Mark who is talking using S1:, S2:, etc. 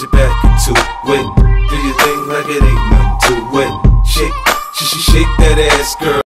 S1: your back into it. Do your thing like it ain't nothing to it. Shake, sh shake that ass, girl.